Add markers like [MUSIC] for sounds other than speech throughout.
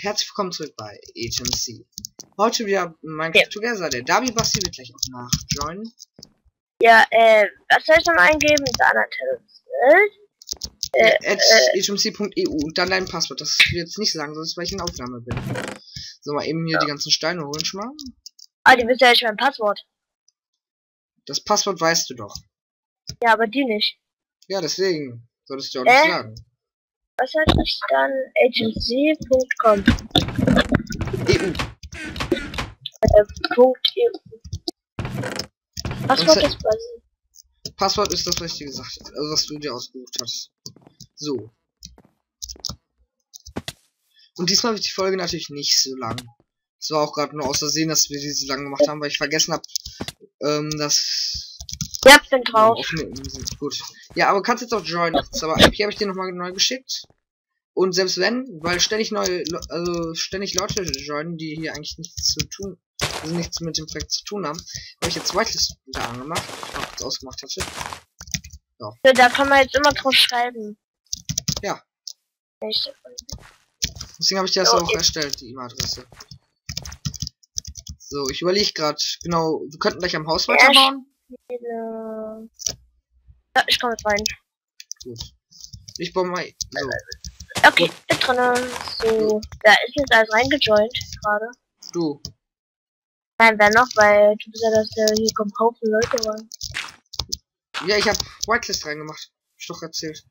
und herzlich willkommen zurück bei HMC. Heute wieder Minecraft Ja. Together. Der Darby Basti wird gleich auch nachjoinen. Ja, äh, was soll ich noch eingeben? Dana Äh, At hmc.eu und dann dein Passwort. Das will ich jetzt nicht sagen, sonst weil ich in Aufnahme bin. So, mal eben hier die ganzen Steine holen schon mal. ah, die wisst ja nicht mein Passwort. Das Passwort weißt du doch. Ja, aber die nicht. Ja, deswegen solltest du auch Äh? nicht sagen. Was soll ich dann? agency.com. EU. Äh, Punkt EU. Passwort ist was? Passwort ist das, was ich dir gesagt habe. Also, was du dir ausgesucht hast. So. Und diesmal wird die Folge natürlich nicht so lang. Es war auch gerade nur aus Versehen, dass wir die so lang gemacht haben, weil ich vergessen habe, ähm, dass Ja, bin drauf. Sind. Gut. Ja, aber kannst jetzt auch joinen. Aber IP habe ich dir nochmal neu geschickt. Und selbst wenn, weil ständig neue, also ständig Leute joinen, die hier eigentlich nichts zu tun, also nichts mit dem Projekt zu tun haben, habe ich jetzt Whitelist wieder angemacht, die ich ausgemacht hatte. Ja, da kann man jetzt immer drauf schreiben. Ja. Ich. Deswegen habe ich dir das Oh, auch ich- erstellt, die E-Mail-Adresse. So, ich überlege gerade, genau, wir könnten gleich am Haus Ja, weiterbauen. Äh, Ja, ich komme mit rein. Gut. Ich baue mal. So, Okay, bin drin. So, da ist jetzt alles reingejoint gerade. du. Nein, wer noch, weil du bist ja, dass äh, hier kommen Haufen Leute rein. Ja, ich habe Whitelist reingemacht. Hab ich doch erzählt.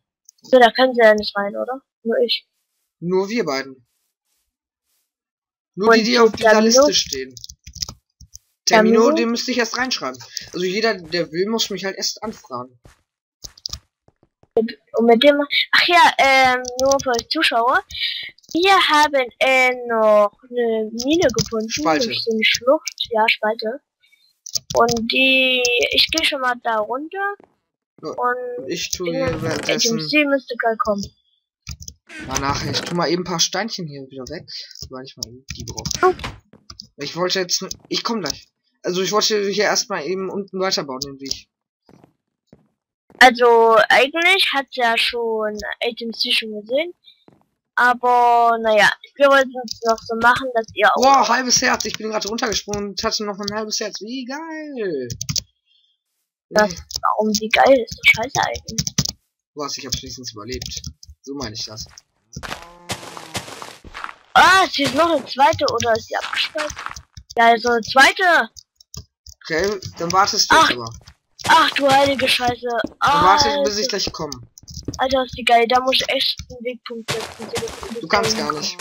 So, da können sie ja nicht rein, oder? Nur ich. Nur wir beiden. Nur Und die, die auf dieser? Liste stehen. Termino, Termino? den müsste ich erst reinschreiben. Also jeder, der will, muss mich halt erst anfragen. Und mit dem. Ach ja, ähm, nur für euch Zuschauer. Wir haben äh, noch eine Mine gefunden. Spalte. Durch so eine Schlucht. Ja, Spalte. Und die. Ich gehe schon mal da runter. Ja, Und Ich tue hier währenddessen. HMC müsste gleich kommen. Danach, ich tu mal eben ein paar Steinchen hier wieder weg, weil ich mal die brauche. Ich wollte jetzt, ich komme gleich. Also ich wollte hier erstmal eben unten weiterbauen, den Weg. Also eigentlich hat ja schon HMC schon gesehen. Aber naja, wir wollten es noch so machen, dass ihr auch. Wow, halbes Herz. Ich bin gerade runtergesprungen und hatte noch ein halbes Herz. Wie geil. Das, warum wie geil ist doch scheiße eigentlich. Was, ich habe wenigstens überlebt. So meine ich das. Ah, es ist noch eine zweite oder ist die abgespeichert? Ja, also eine zweite. Okay, dann wartest du Ach. aber. Ach du heilige Scheiße. Dann Ah, warte, bis ich gleich komme. Alter, ist die geil. Da muss ich echt einen Wegpunkt setzen. Du kannst gar nicht.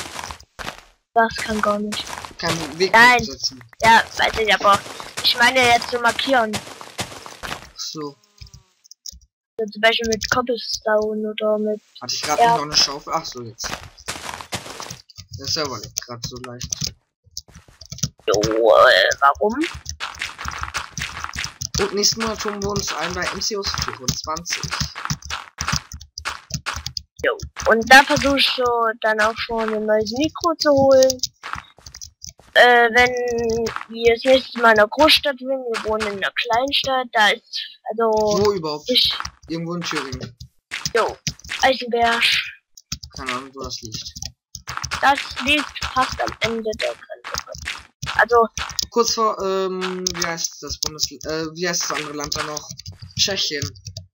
Das kann gar nicht. Keinen Weg Nein. setzen. Ja, weiß ich aber. Ich meine jetzt zu markieren. Ach so. So, zum Beispiel mit Cobblestone oder mit. Hatte ich gerade Ja. noch eine Schaufel? Ach so, jetzt. Der Server liegt gerade so leicht. Jo, äh, warum? Und nächsten Monat tun wir uns ein bei MCOs 24. Jo. Und da versuche ich so dann auch schon ein neues Mikro zu holen. Äh, wenn wir das nächste Mal in einer Großstadt sind, wir wohnen in einer Kleinstadt, da ist, also, Wo überhaupt? ich, Irgendwo in Thüringen. jo, Eisenberg, Keine Ahnung, wo das liegt. das liegt fast am Ende der Grenze. Also, Kurz vor, ähm, wie heißt das Bundesland, äh, wie heißt das andere Land da noch? Tschechien.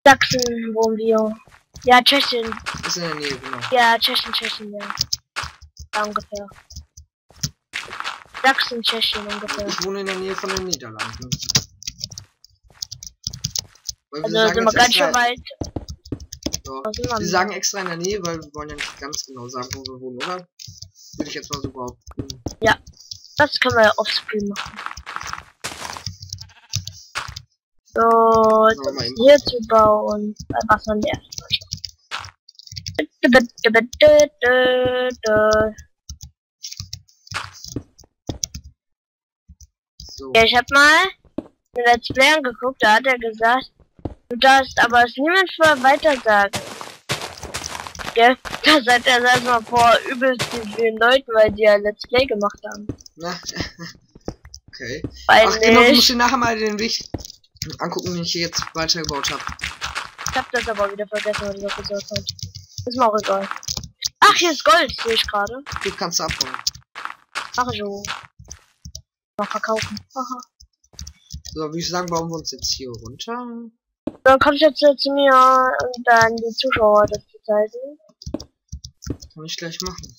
Sachsen wohnen wir. Ja, Tschechien, Ist in der Nähe, genau. ja, Tschechien, Tschechien, ja. Da ungefähr. Sachsen, Tschechien ungefähr. Ich wohne in der Nähe von den Niederlanden. Weil wir Also, sagen sind wir ganz schön weit. Ja. Wir Wir sagen extra in der Nähe, weil wir wollen ja nicht ganz genau sagen, wo wir wohnen, oder? Würde ich jetzt mal so behaupten. Das können wir ja offscreen machen. So, eben hier zu bauen. Bei was man der So. Ja, ich hab mal den Let's Play angeguckt, da hat er gesagt, du darfst aber es niemand vorher weitersagen. Ja, das hat er erstmal vor übelst vielen Leuten, weil die ja Let's Play gemacht haben. Na, [LAUGHS] okay. Weil Ach genau, musst nicht, dir nachher mal den Weg angucken, den ich hier jetzt weitergebaut habe. ich hab das aber wieder vergessen, was ich noch gesagt habe. Ist mir auch egal. Ach, hier ist Gold, sehe ich gerade. Du kannst du abbauen. Ach so. Noch verkaufen. Aha. So, würde ich sagen, bauen wir uns jetzt hier runter. Dann kommst du jetzt zu mir und dann die Zuschauer das zu zeigen. Kann ich gleich machen.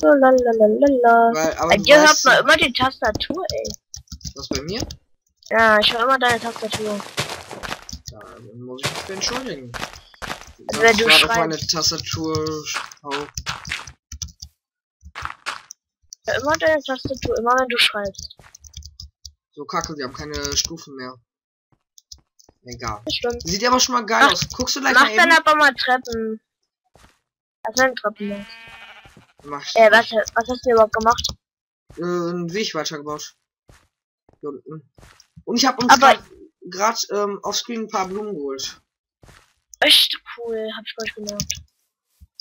So, lalalala. Weil, aber Bei dir hört man immer die Tastatur, ey. was bei mir? Ja, ich höre immer deine Tastatur. Ja, dann muss ich mich entschuldigen. Also wenn Ich du auf meine schreibst. Tastatur schau. Höre immer deine Tastatur, immer wenn du schreibst. So kacke, wir haben keine Stufen mehr. Egal. Stimmt. Sieht aber schon mal geil Mach- aus. Guckst du gleich Mach mal dann eben? aber mal Treppen. Sind Treppen? jetzt? Mach ich. Äh, was, was hast du überhaupt gemacht? Äh, einen Weg weitergebaut. Hier unten. Und ich habe uns gerade ähm, offscreen ein paar Blumen geholt. Echt cool, hab ich gar nicht gemerkt.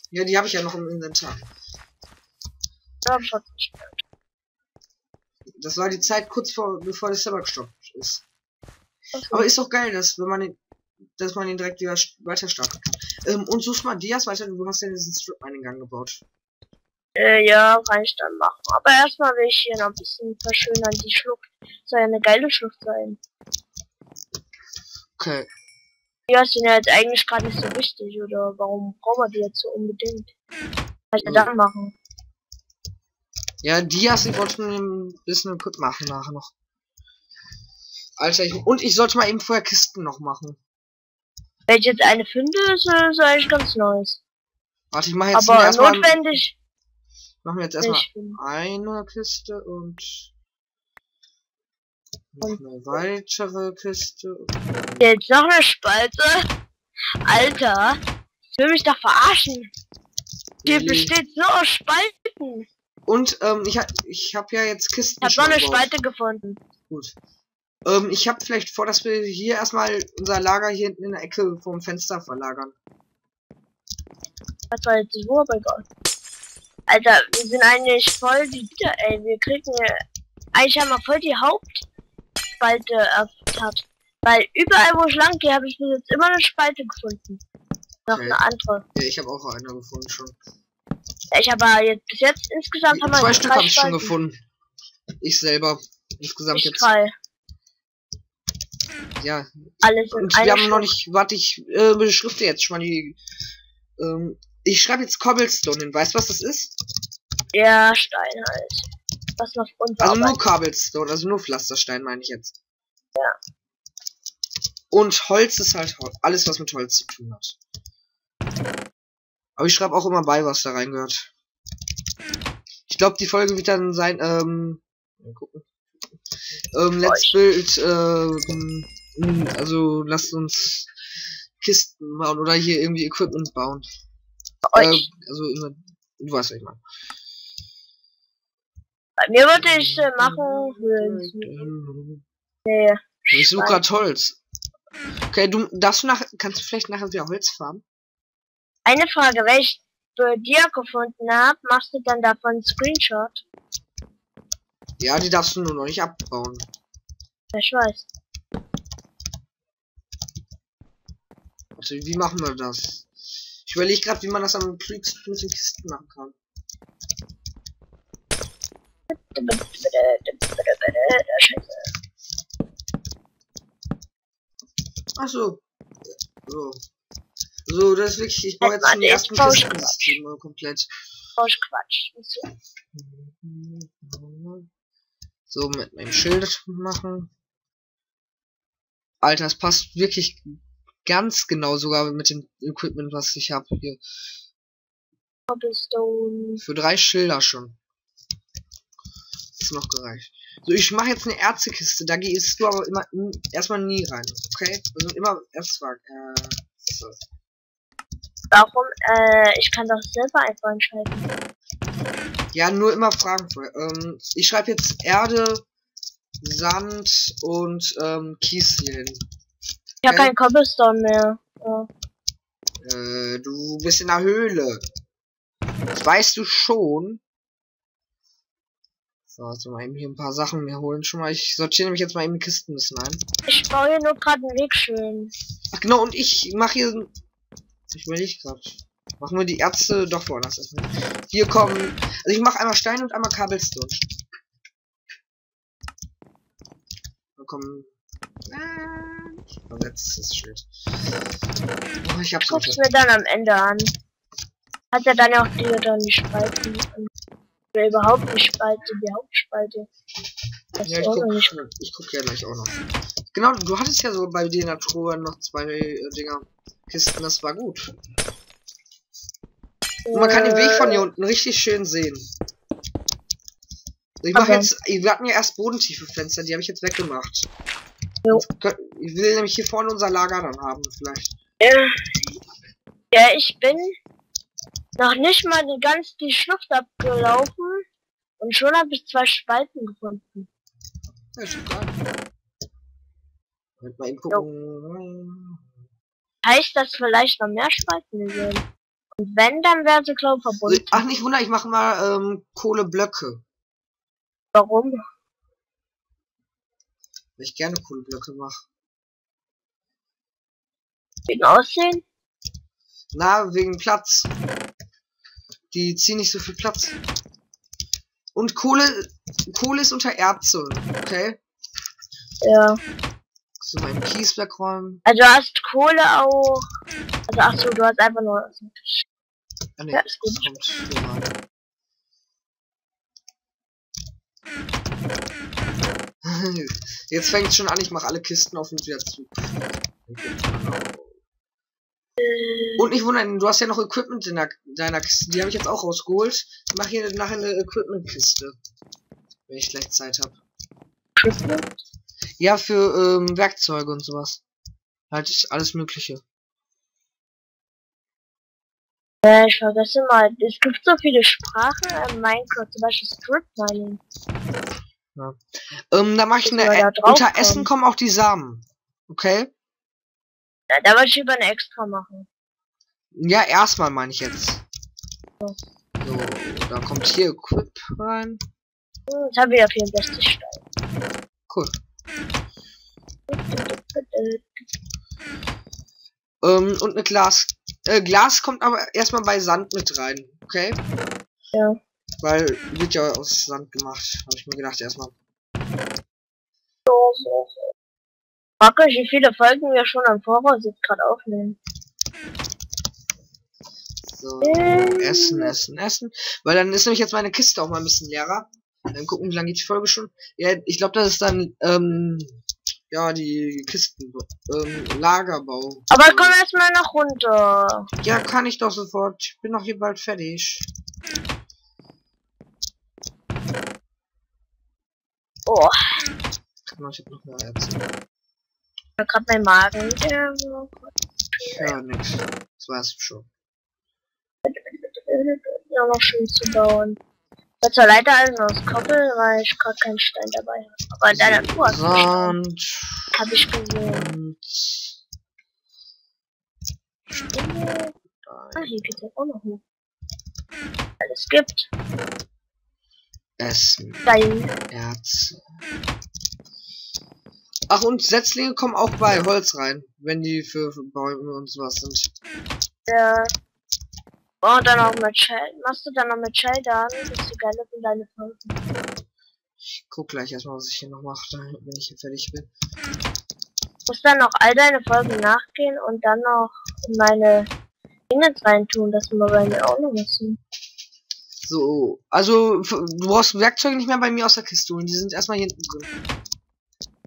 Ja, die habe ich ja noch im Inventar. Ja, ich nicht gemerkt. Das war die Zeit kurz vor, bevor der Server gestoppt ist. So. Aber ist doch geil, dass wenn man den, dass man den direkt wieder weiter starten kann. Ähm, und such mal Dias weiter, du hast ja diesen Strip Gang gebaut. Äh, ja, kann ich dann machen. Aber erstmal will ich hier noch ein bisschen verschönern, die Schlucht. Soll ja eine geile Schlucht sein. Okay. Die sind ja jetzt eigentlich gerade nicht so wichtig, oder warum brauchen wir die jetzt so unbedingt? Was wir Ja. dann machen? Ja, Dias, ich wollte mir ein bisschen Equip machen nachher noch. Alter, ich, und ich sollte mal eben vorher Kisten noch machen. Wenn ich jetzt eine finde, ist es eigentlich ganz nice. Warte, ich mache jetzt Aber notwendig machen wir jetzt erstmal eine Kiste und noch eine weitere Kiste. Jetzt noch eine Spalte. Alter, ich will mich doch verarschen. Hier besteht nur aus Spalten. Und ähm, ich hab, ich habe ja jetzt Kisten. Ich habe noch schon eine. Spalte gefunden. Gut. Ähm, ich habe vielleicht vor, dass wir hier erstmal unser Lager hier hinten in der Ecke vom Fenster verlagern. Das war jetzt so, aber egal. Alter, wir sind eigentlich voll die Wieder, ey. Wir kriegen eigentlich haben wir voll die Hauptspalte ertappt. Weil überall, wo ich lang gehe, habe ich bis jetzt immer eine Spalte gefunden. Noch Okay. eine andere. Ja, ich habe auch eine gefunden schon. Ich habe jetzt bis jetzt insgesamt haben wir Zwei Stück habe ich schon gefunden. Ich selber. Insgesamt Ich jetzt. drei. Ja. Alles in Und wir haben noch nicht. Warte, ich äh, beschrifte jetzt schon mal die. Ähm, ich schreibe jetzt Cobblestone hin. Weißt du, was das ist? Ja, Stein halt. Was noch Also nur Cobblestone, also nur Pflasterstein meine ich jetzt. Ja. Und Holz ist halt alles, was mit Holz zu tun hat. Aber ich schreibe auch immer bei, was da reingehört. Ich glaube, die Folge wird dann sein, ähm, mal gucken. Ähm, Let's Build, ähm, also lasst uns Kisten bauen oder hier irgendwie Equipment bauen. Euch. Ähm, also du weißt, was ich meine. Bei mir würde ich äh, machen. Nee. Ich suche grad Holz. Okay, du darfst du nach, kannst du vielleicht nachher wieder Holz farmen? Eine Frage, wenn ich bei dir gefunden habe, machst du dann davon einen Screenshot? Ja, die darfst du nur noch nicht abbauen. Ich weiß. Also, wie machen wir das? Ich überlege gerade, wie man das am klügsten Kisten machen kann. Ach so. So. So, das ist wirklich, ich baue jetzt den ersten Kistensystem mal komplett. Quatsch, Quatsch. So, mit meinem Schild machen. Alter, es passt wirklich ganz genau sogar mit dem Equipment, was ich habe hier. Cobblestone. Für drei Schilder schon. Ist noch gereicht. So, ich mache jetzt eine Ärztekiste. Da gehst du aber immer erstmal nie rein. Okay? Also immer erst fragen. Äh, so. Warum? Äh, ich kann doch selber einfach entscheiden. Ja, nur immer fragen vorher. Ähm, ich schreibe jetzt Erde, Sand und ähm, Kies hier hin. Ich habe Äh. keinen Cobblestone mehr. Ja. Äh, du bist in der Höhle. Das weißt du schon. So, also mal eben hier ein paar Sachen mir holen schon mal. Ich sortiere nämlich jetzt mal eben Kisten ein bisschen ein. Ich baue hier nur gerade einen Weg schön. Ach genau, und ich mache hier... Ich überlege gerade. Machen wir die Ärzte doch woanders erstmal. Hier kommen. Also ich mache einmal Stein und einmal Cobblestone. Da kommen. Äh, jetzt ist Schild. Oh, ich hab's Guck's mir dann am Ende an. Hat er dann auch die, dann die Spalten. Oder überhaupt die Spalte, die Hauptspalte. Das Ja, ich guck, nicht. ich guck ja gleich auch noch. Genau, du hattest ja so bei dir in der Truhe noch zwei äh, Dinger. Kisten, das war gut. Und man kann den Weg von hier unten richtig schön sehen. Ich mache Okay. jetzt, wir hatten ja erst bodentiefe Fenster, die habe ich jetzt weggemacht. Jo. Ich will nämlich hier vorne unser Lager dann haben, vielleicht. Äh, ja, ich bin noch nicht mal ganz die Schlucht abgelaufen und schon habe ich zwei Spalten gefunden. Ja, geil. Halt mal eben gucken. Heißt das vielleicht noch mehr Spalten sehen? Und wenn, dann wäre sie glaube ich verbunden. Ach, nicht wunder, ich mache mal ähm, Kohleblöcke. Warum? Weil ich gerne Kohleblöcke mache. Wegen Aussehen? Na, wegen Platz. Die ziehen nicht so viel Platz. Und Kohle, Kohle ist unter Erze, okay? Ja. So meinen Kies wegräumen. Also du hast Kohle auch. Also ach so, du hast einfach nur. Ah, nee, Ja, ist gut. kommt. [CLEARS THROAT] Jetzt fängt schon an, ich mache alle Kisten auf und wieder zu. Und nicht wundern, du hast ja noch Equipment in der, deiner Kiste. Die habe ich jetzt auch rausgeholt. Ich mache hier nachher eine Equipment-Kiste. Wenn ich gleich Zeit habe. Ja, für ähm, Werkzeuge und sowas. Halt alles Mögliche. Ja, ich vergesse mal. Es gibt so viele Sprachen in Minecraft, zum Beispiel Script Mining. Ähm, da mache ich eine. drauf unter kommen? Essen kommen auch die Samen. Okay? Ja, da wollte ich lieber eine extra machen. Ja, erstmal meine ich jetzt. So. Da kommt hier Equip rein. Hm, Jetzt haben wir ja 64 Steine. Cool. Ähm, und eine Glas. Äh, Glas kommt aber erstmal bei Sand mit rein. Okay? Ja. Weil wird ja aus Sand gemacht. Habe ich mir gedacht erstmal. Frag euch, wie viele Folgen wir schon am Voraus jetzt gerade aufnehmen. So. Ähm. Essen, essen, essen. Weil dann ist nämlich jetzt meine Kiste auch mal ein bisschen leerer. Dann gucken, wie lange geht die Folge schon. Ja, ich glaube, das ist dann, ähm, ja, die Kisten, ähm, Lagerbau. Aber komm erstmal noch runter. Ja, kann ich doch sofort. Ich bin doch hier bald fertig. Oh, Genau, ich hab noch mehr erzählt. ich hab grad mein Magen. Der so- Ja, nix. Das war's schon. Ja, noch schön zu bauen. Das war leider alles aus Koppel, weil ich gerade keinen Stein dabei habe. Aber in deiner Tour hast du Hab ich gesehen. und Ah, hier geht's ja auch noch hoch. Alles gibt. Essen, Stein. Erze. Ach, und Setzlinge kommen auch bei Holz rein, wenn die für, für Bäume und sowas sind. Ja. Oh, dann auch mit Shell. Machst du dann noch mit Shell da? Das ist so geil für deine Folgen. Ich guck gleich erstmal, was ich hier noch mache, wenn ich hier fertig bin. Muss dann noch all deine Folgen nachgehen und dann noch in meine Dinge reintun, dass wir bei mir auch noch was sind. So, also du brauchst Werkzeuge nicht mehr bei mir aus der Kiste holen, die sind erstmal hinten drin.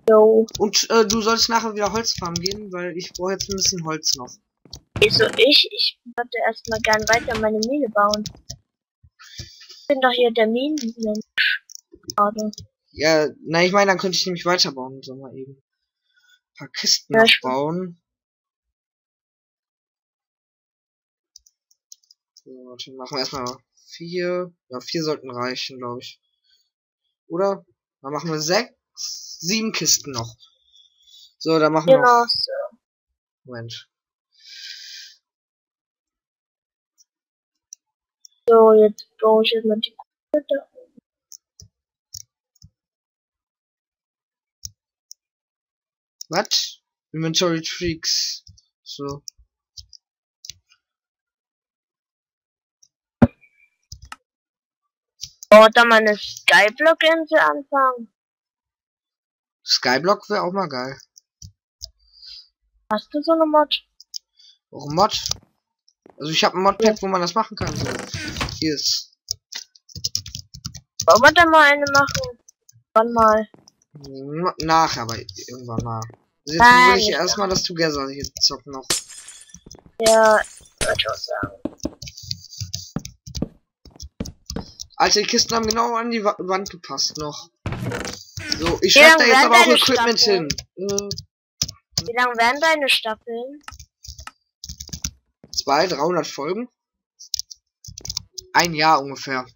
Jo. Und äh, du sollst nachher wieder Holz farmen gehen, weil ich brauche jetzt ein bisschen Holz noch. Wieso ich? Ich würde erstmal gern weiter meine Mine bauen. Ich bin doch hier der Minenmensch. Ja, na ich meine, dann könnte ich nämlich weiterbauen, so mal eben. Ein paar Kisten Ja, bauen. So, machen wir erstmal vier. Ja, vier sollten reichen, glaube ich. Oder? Dann machen wir sechs, sieben Kisten noch. So, dann machen wir Genau. noch. So. Moment. so, jetzt baue ich jetzt mal die Kuhle da. Was? Inventory Tricks. So. Baut da mal eine Skyblock-Insel anfangen. Skyblock wäre auch mal geil. Hast du so eine Mod? Auch ein Mod. Also ich habe ein Modpack, wo man das machen kann. So. Hier ist. Wollen wir da mal eine machen? Wann mal? N- Nachher, aber irgendwann mal. Also jetzt Nein, will ich erstmal das Together hier zocken noch. Ja, würde ich auch sagen. Alter, die Kisten haben genau an die Wa Wand gepasst noch. So, ich schreibe da jetzt aber auch Equipment Staffeln? hin. Äh, Wie lang werden deine Staffeln? zwei, 300 Folgen. Ein Jahr ungefähr.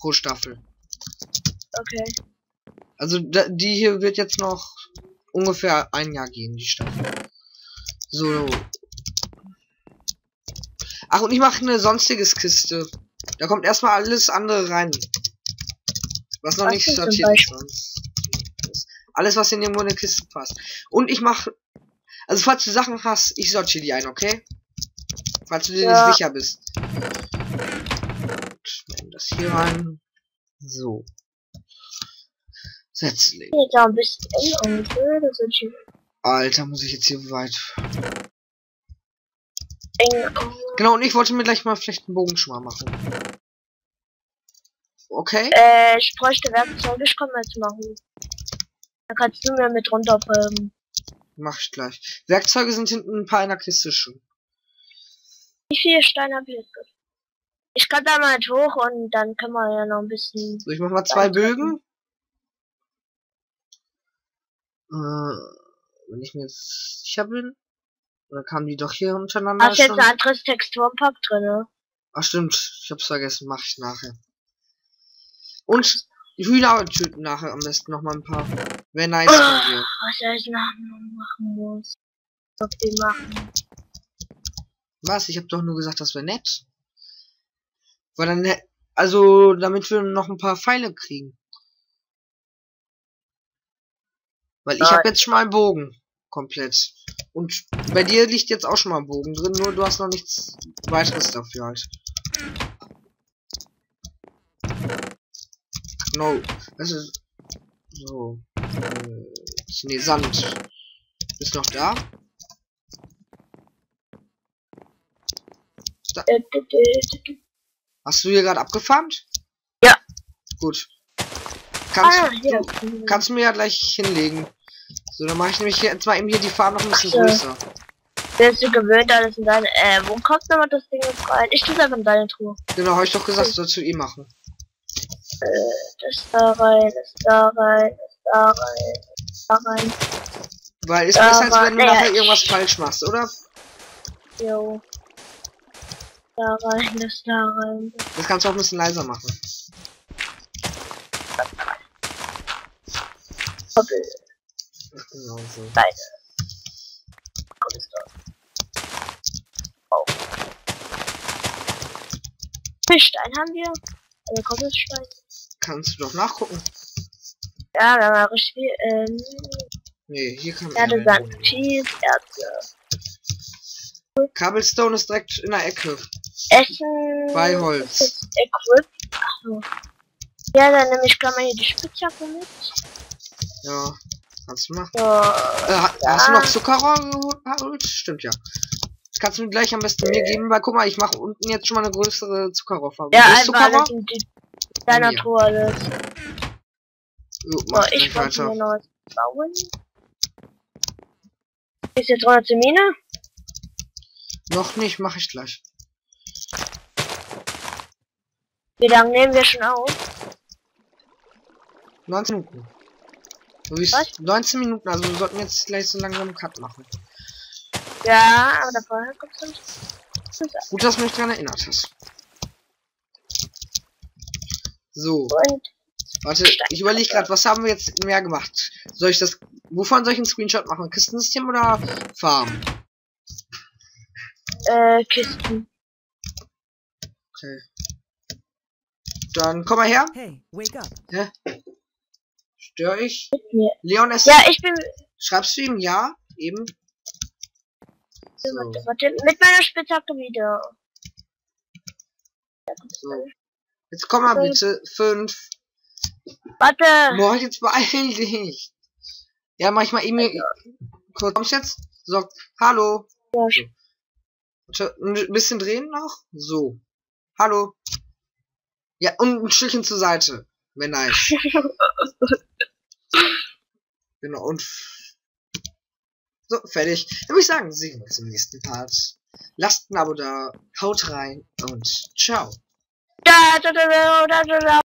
Pro Staffel. Okay. Also da, die hier wird jetzt noch ungefähr ein Jahr gehen, die Staffel. So. Ach, und ich mache eine sonstiges Kiste. Da kommt erstmal alles andere rein. Was noch Was nicht sortiert ist. Alles, was in in eine Kiste passt. Und ich mache. Also, falls du Sachen hast, ich sortiere die ein, okay? Falls du dir Ja. nicht sicher bist. Gut, nehmen das hier rein. So. Und sind schon Alter, muss ich jetzt hier weit. Genau, und ich wollte mir gleich mal vielleicht einen Bogenschmal machen. Okay? Äh, ich bräuchte Werkzeuge, ich kann mal jetzt machen. Dann kannst du mir mit runterfilmen. Mach ich gleich. Werkzeuge sind hinten ein paar in der Kiste schon. Wie viele Steine habe ich jetzt? Ich kann da mal hoch und dann können wir ja noch ein bisschen. So, ich mach mal zwei. Bögen. Äh, wenn ich mir jetzt sicher bin. Oder kamen die doch hier untereinander Hast jetzt ein anderes Texturenpack drin, ne? Ach stimmt, ich hab's vergessen, mach ich nachher. Und die Hühner töten nachher am besten noch mal ein paar. Wäre nice von dir. Was ich noch machen muss. Was die machen. Was? Ich hab doch nur gesagt, das wäre nett. Weil dann, also, damit wir noch ein paar Pfeile kriegen. Weil ich Ja. habe jetzt schon mal einen Bogen. Komplett. Und bei dir liegt jetzt auch schon mal ein Bogen drin, nur du hast noch nichts weiteres dafür halt. No. Das ist. So. Äh, nee, Sand. Ist noch da? Äh, d- d- d- d- Hast du hier gerade abgefarmt? Ja. Gut. Kannst, Ah, hier. du, kannst du mir ja gleich hinlegen. So, dann mache ich nämlich hier, mal eben hier die Farm noch ein bisschen Ach größer. Bist du gewöhnt, alles in deine. Äh, wo kommt nochmal das Ding jetzt rein? Ich tue einfach in deine Truhe. Genau, habe ich doch gesagt, sollst du eh machen. Das da rein, das da rein, das da rein, das da rein. Weil ist Ja, besser, als wenn du naja, nachher irgendwas falsch machst, oder? Jo. Da rein, das da rein. Das kannst du auch ein bisschen leiser machen. Hoppel. Genau so. Beide. Cobblestone. Oh. Wie viel Stein haben wir? Also Cobblestein. Kannst du doch nachgucken. Ja, haben ja richtig viel. Ähm, Nee, hier kann Erde, er Sand, Cheese, Erze. Cobblestone ist direkt in der Ecke. Essen. Bei Holz. Equip. Achso. Ja, dann nehme ich gleich mal hier die Spitzhacke mit. Ja, kannst du machen. So. Äh. Hast du noch Zuckerrohr geholt? Stimmt ja. Das kannst du mir gleich am besten mir geben, weil guck mal, ich mache unten jetzt schon mal eine größere Zuckerrohrfarbe. Ja, Willst einfach alles in deiner. Truhe alles. So, mach ich gleich wollte mir noch bauen. Ist jetzt runter zur Mine? Noch nicht, mache ich gleich. Wie lange nehmen wir schon auf? 19 Minuten. Du bist Was? 19 Minuten, also wir sollten jetzt gleich so langsam einen Cut machen. Ja, aber davor kommt es Gut, dass du mich daran erinnert hast. So, Und warte, ich überlege gerade, was haben wir jetzt mehr gemacht? Soll ich das, wovon soll ich einen Screenshot machen? Kistensystem oder Farm? äh, Kisten. Okay. Dann komm mal her. Hey, wake up. Stör ich? Leon, es Ja, ich bin. schreibst du ihm ja? Eben. So, Warte, warte, mit meiner Spitzhacke wieder. so. Jetzt komm mal bitte. Fünf. Warte. Boah, jetzt beeil dich. Ja, mach ich mal E-Mail. Kurz, kommst jetzt? So, hallo. Ja, Warte, Ein bisschen drehen noch? So. Hallo. Ja, und ein Stückchen zur Seite. Wenn nice. [LAUGHS] Genau, und so, fertig. Dann würde ich sagen, sehen wir uns im nächsten Part. Lasst ein Abo da, haut rein und ciao.